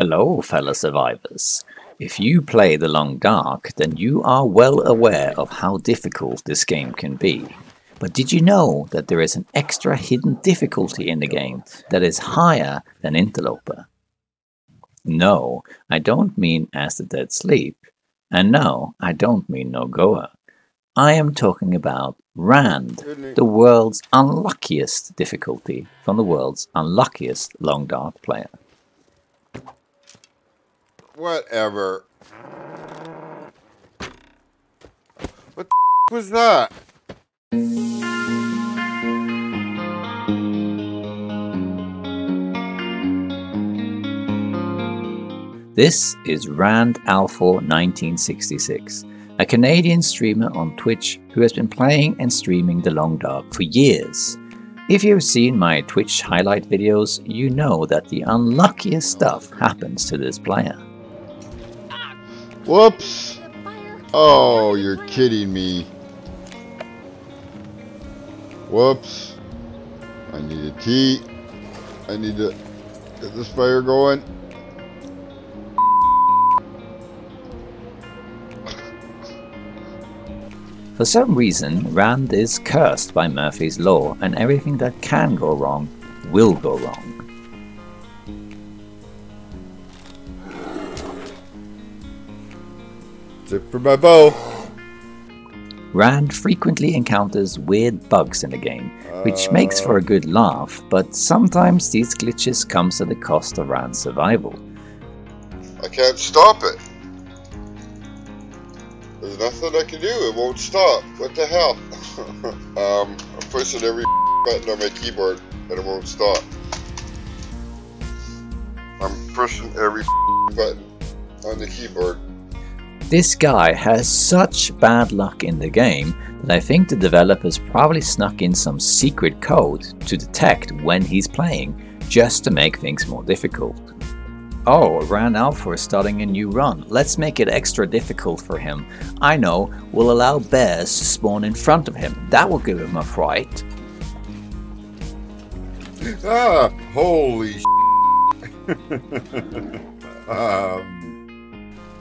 Hello, fellow survivors. If you play The Long Dark, then you are well aware of how difficult this game can be. But did you know that there is an extra hidden difficulty in the game that is higher than Interloper? No, I don't mean As the Dead Sleep. And no, I don't mean Nogoa. I am talking about Rand, the world's unluckiest difficulty from the world's unluckiest Long Dark player. Whatever. What the was that? This is Rand Althor 1966, a Canadian streamer on Twitch who has been playing and streaming The Long Dark for years. If you've seen my Twitch highlight videos, you know that the unluckiest stuff happens to this player. Whoops! Oh, you're kidding me. Whoops. I need a tea. I need to get this fire going. For some reason, Rand is cursed by Murphy's Law, and everything that can go wrong will go wrong. Zip for my bow. Rand frequently encounters weird bugs in the game, which makes for a good laugh, but sometimes these glitches comes at the cost of Rand's survival. I can't stop it. There's nothing I can do. It won't stop. What the hell? um, I'm pushing every button on my keyboard and it won't stop. I'm pushing every button on the keyboard. This guy has such bad luck in the game that I think the developers probably snuck in some secret code to detect when he's playing, just to make things more difficult. Oh, Rand Althor is starting a new run. Let's make it extra difficult for him. I know, we'll allow bears to spawn in front of him. That will give him a fright. Ah, holy um,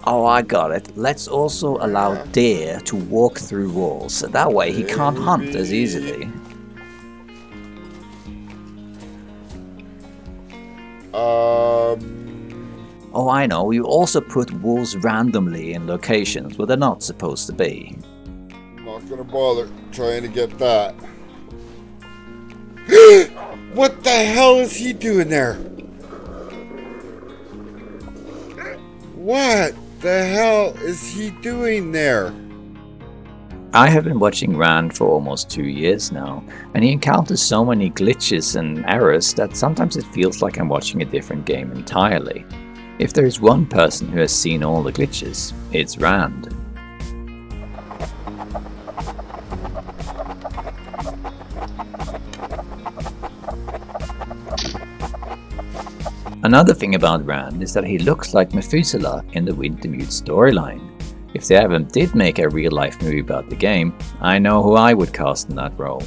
Oh, I got it. Let's also allow deer to walk through walls. So that way he can't hunt as easily. um, Oh, I know. You also put wolves randomly in locations where they're not supposed to be. I'm not gonna bother trying to get that. what the hell is he doing there? What the hell is he doing there? I have been watching Rand for almost two years now, and he encounters so many glitches and errors that sometimes it feels like I'm watching a different game entirely. If there is one person who has seen all the glitches, it's Rand. Another thing about Rand is that he looks like Methuselah in the Wintermute storyline. If they ever did make a real life movie about the game, I know who I would cast in that role.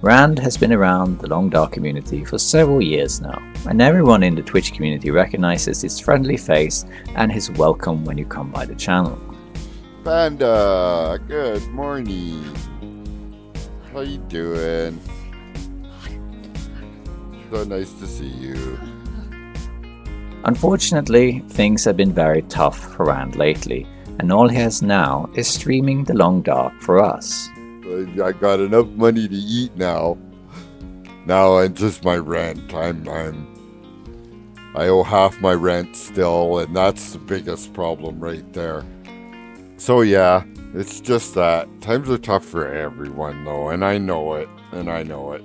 Rand has been around the Long Dark community for several years now, and everyone in the Twitch community recognizes his friendly face and his welcome when you come by the channel. Panda, good morning. How you doing? So nice to see you. Unfortunately, things have been very tough for Rand lately, and all he has now is streaming The Long Dark for us. I got enough money to eat now. Now it's just my rent. I'm, I'm, I owe half my rent still, and that's the biggest problem right there. So yeah, it's just that times are tough for everyone though, and I know it, and I know it.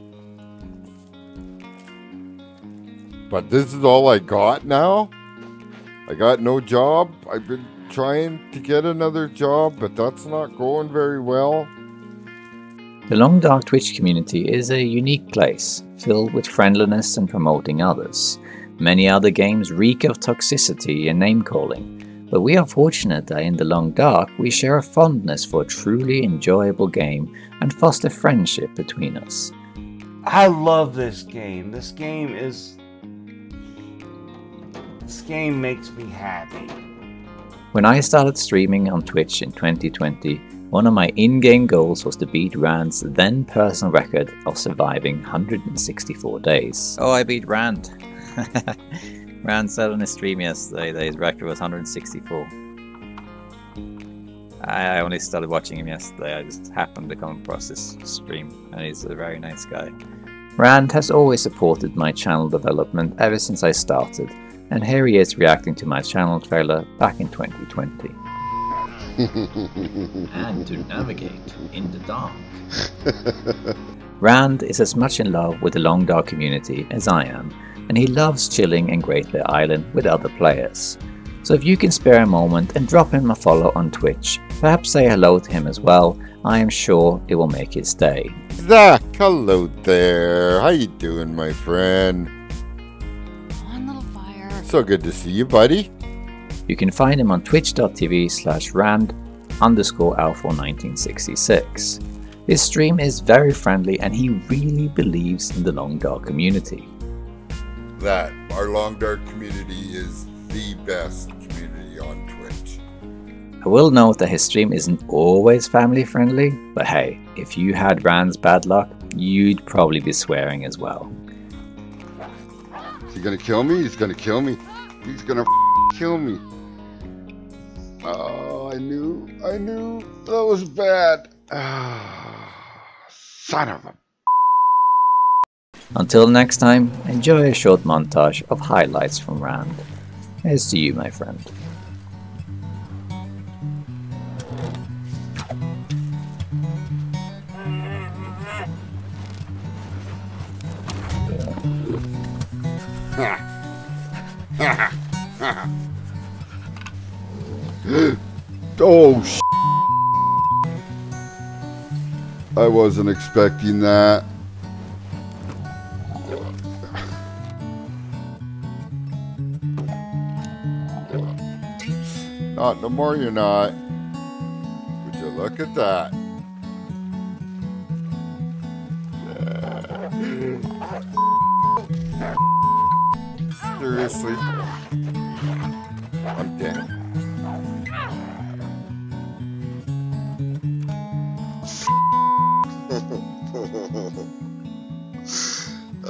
But this is all I got now? I got no job. I've been trying to get another job, but that's not going very well. The Long Dark Twitch community is a unique place, filled with friendliness and promoting others. Many other games reek of toxicity and name calling, but we are fortunate that in The Long Dark we share a fondness for a truly enjoyable game and foster friendship between us. I love this game. This game is This game makes me happy. When I started streaming on Twitch in 2020, one of my in-game goals was to beat Rand's then personal record of surviving 164 days. Oh, I beat Rand. Rand said on his stream yesterday that his record was 164. I only started watching him yesterday. I just happened to come across this stream, and he's a very nice guy. Rand has always supported my channel development ever since I started, and here he is reacting to my channel trailer back in 2020. and to navigate in the dark. Rand is as much in love with the Long Dark community as I am, and he loves chilling in Great Bear Island with other players. So if you can spare a moment and drop him a follow on Twitch, perhaps say hello to him as well, I am sure it will make his day. Zak, hello there. How you doing, my friend? One little fire. So good to see you, buddy. You can find him on twitch.tv slash rand underscore althor1966. His stream is very friendly and he really believes in the Long Dark community. That, our Long Dark community is the best community on Twitch. I will note that his stream isn't always family friendly, but hey, if you had Rand's bad luck, you'd probably be swearing as well. Is he gonna kill me? He's gonna kill me. He's gonna kill me. Oh, I knew, I knew that was bad. Ah, son of a. Until next time, enjoy a short montage of highlights from Rand. Here's to you, my friend. oh, sh- I wasn't expecting that. Not no more, you're not. Would you look at that? Seriously? I'm dead.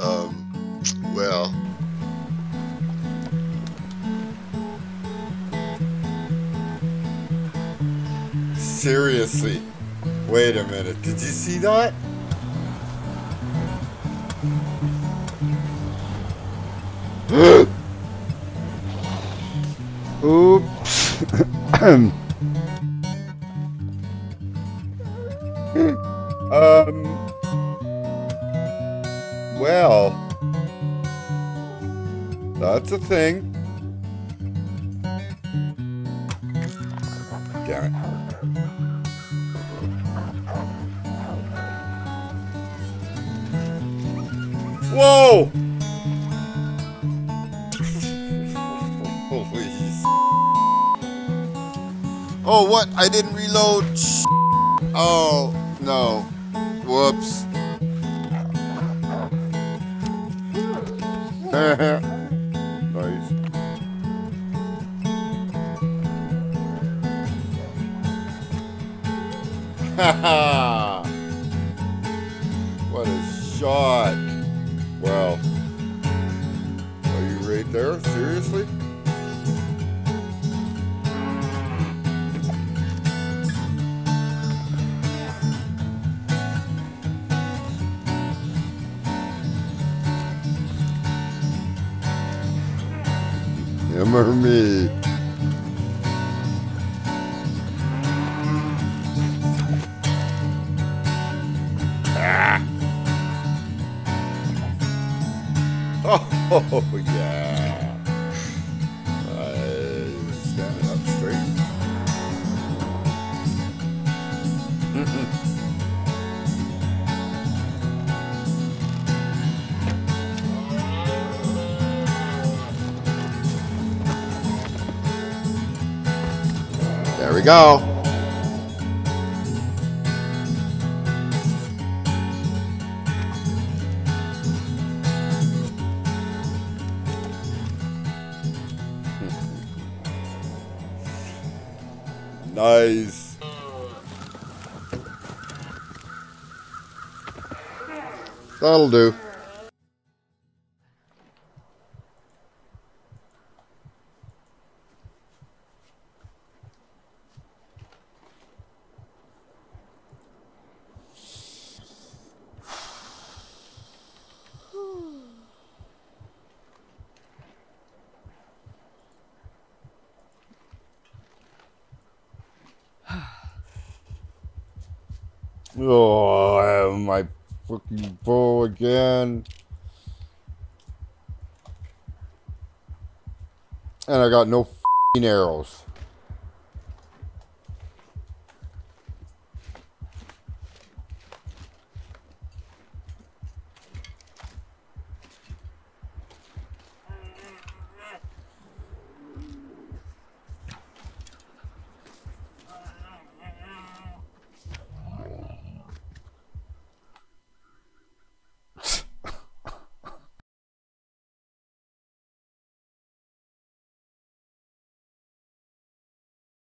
um, well. Seriously. Wait a minute. Did you see that? Oops. um. Well. That's a thing. Oh, what? I didn't reload. Oh, no. Whoops. nice. What a shot. Well, are you right there? Seriously? Him or me? Ah. Oh, we go. nice. That'll do. Oh, I have my fucking bow again. And I got no arrows.